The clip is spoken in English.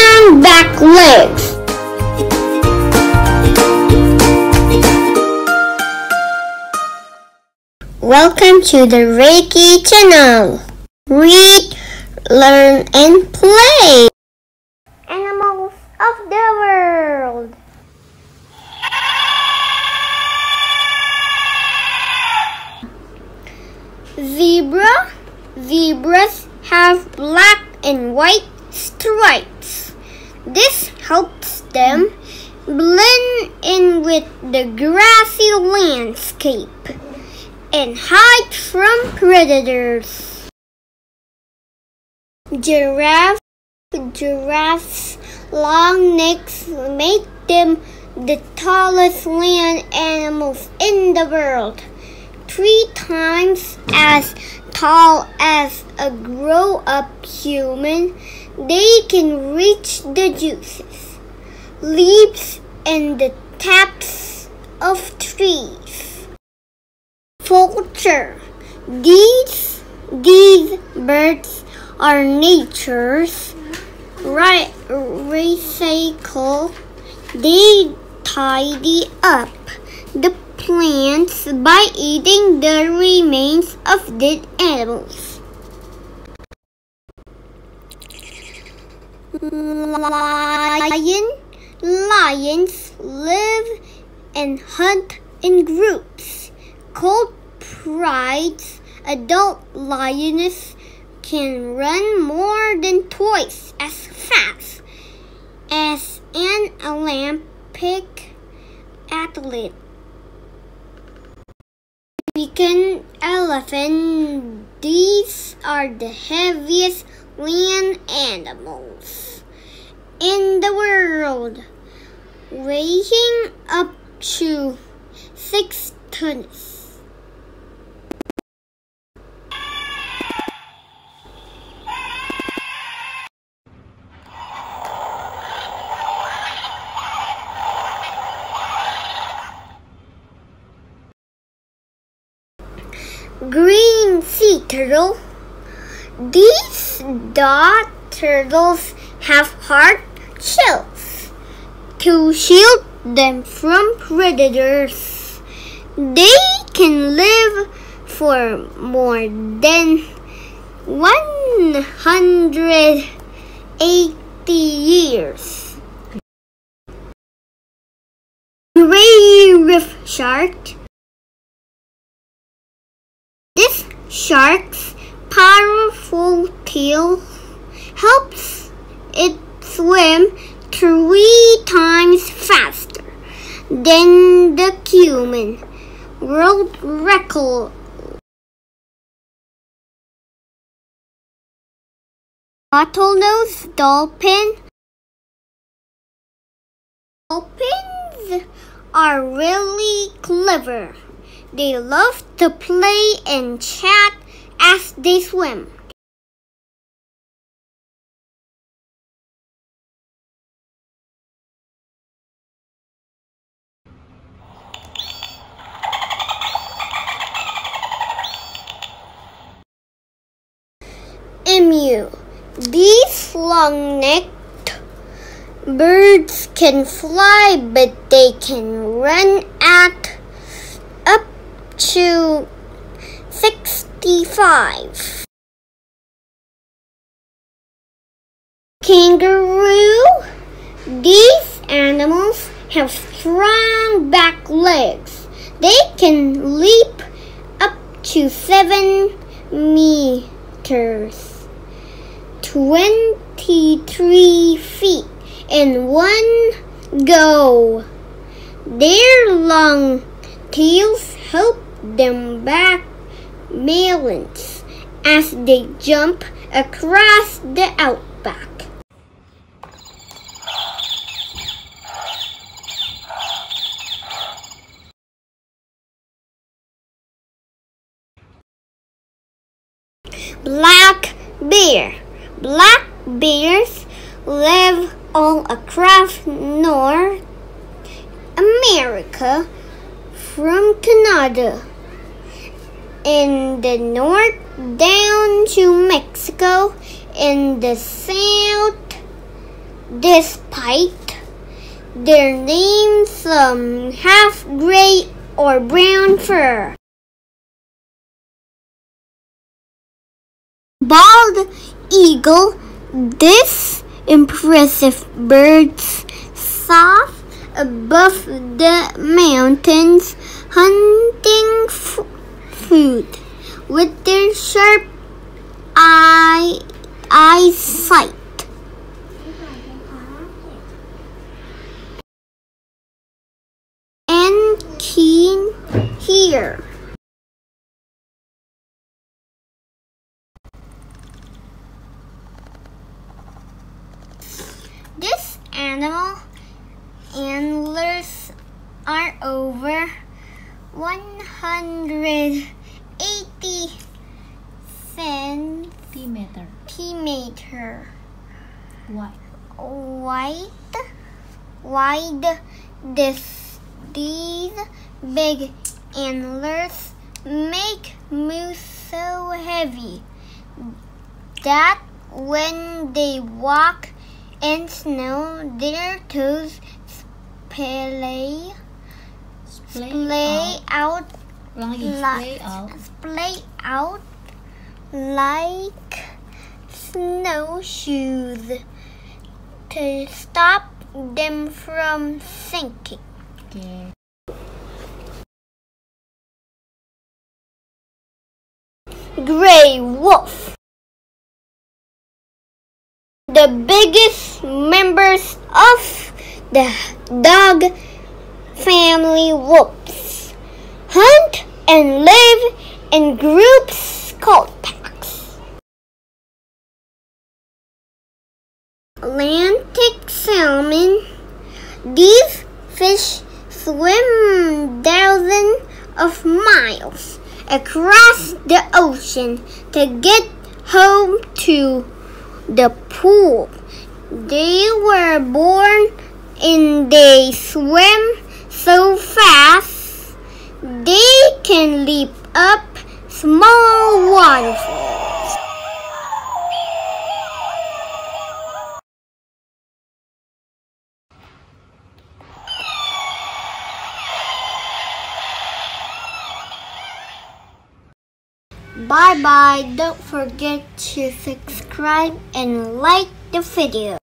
strong back legs. Welcome to the Reiki channel. Read, learn, and play. Animals of the world. Zebra. Zebras have black and white stripes. This helps them blend in with the grassy landscape and hide from predators. Giraffe Giraffes' long necks make them the tallest land animals in the world, three times as tall as a grown up human. They can reach the juices, leaves, and the tops of trees. Vulture. These, these birds are nature's right recycle. They tidy up the plants by eating the remains of dead animals. Lion Lions live and hunt in groups. Called prides, adult lioness can run more than twice as fast as an Olympic athlete. Pecan elephant. These are the heaviest land animals in the world, weighing up to six tons. Green sea turtle. These dot turtles have hard shells to shield them from predators. They can live for more than 180 years. Gray reef shark. This shark's powerful tail helps it swim three times faster than the human world record. Bottlenose dolphin. Dolphins are really clever. They love to play and chat as they swim. Emu. These long necked birds can fly, but they can run at up to 65. Kangaroo. These animals have strong back legs. They can leap up to 7 meters. 23 feet in one go. Their long tails help them back balance as they jump across the outback. Black bear. Black bears live all across North America from Canada in the north down to Mexico in the south despite their names some have gray or brown fur. Bald eagle, this impressive bird soars above the mountains hunting food with their sharp eye eyesight. And keen here. This animal antlers are over 180 centimeter centimeter wide. wide. Wide. This, these big antlers make moose so heavy that when they walk in snow, their toes splay, Splay out. out like Splay out. like snowshoes to stop them from sinking. Okay. Gray wolf. The biggest members of the dog family whoops. hunt and live in groups called packs. Atlantic salmon. These fish swim thousands of miles across the ocean to get home to the pool. They were born and they swim so fast they can leap up small waterfalls. Bye bye. Don't forget to subscribe and like the video.